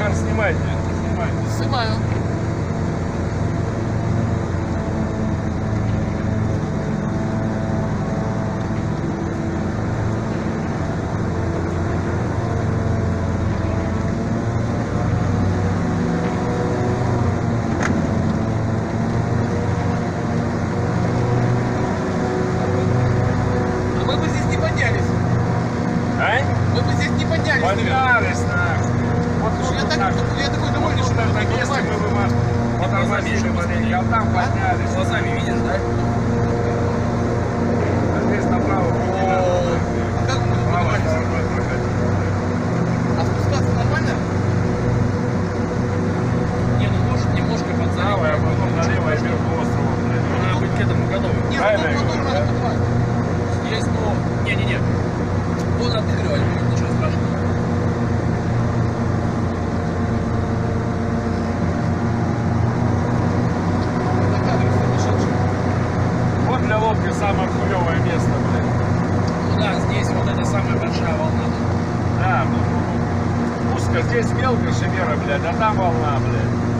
Захар, снимайте. Снимайте. Снимаю. А мы бы здесь не поднялись. А? Мы бы здесь не поднялись, наверное. Вот я, так, я такой довольный, что Вот на месте мы бы потормозили маленько, а там поднялись. Глазами видишь, да? А здесь направо. А. А спускаться нормально? Не, ну может немножко под Право, а потом налево и вверх по острову. Надо быть к этому готовым. Нет, Правильно мотор, я надо да? поднимать. Есть, но... Не-не-не. Буду отыгрывать, будет ничего страшного. Это кадры сумасшедшие. Вот для лодки самое хуевое место, блядь. Ну да, здесь вот эта самая большая волна. Да, ну, ну, узко, здесь мелко шевера, блядь, а там волна, блядь.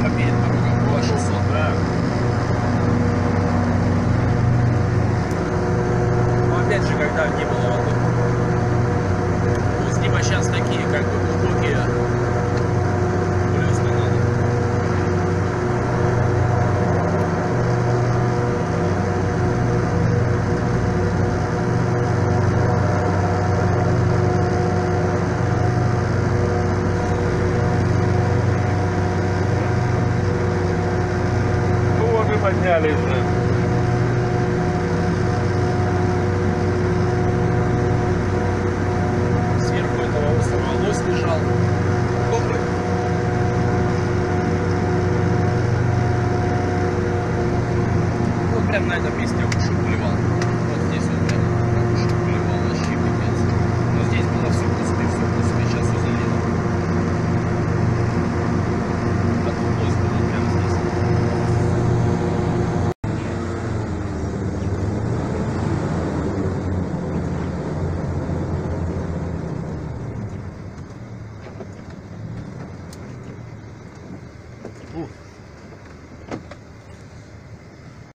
Вот прямо перед порогом 2600. Да. Но опять же, когда не было добрый. Вот прям на этом месте. Ooh.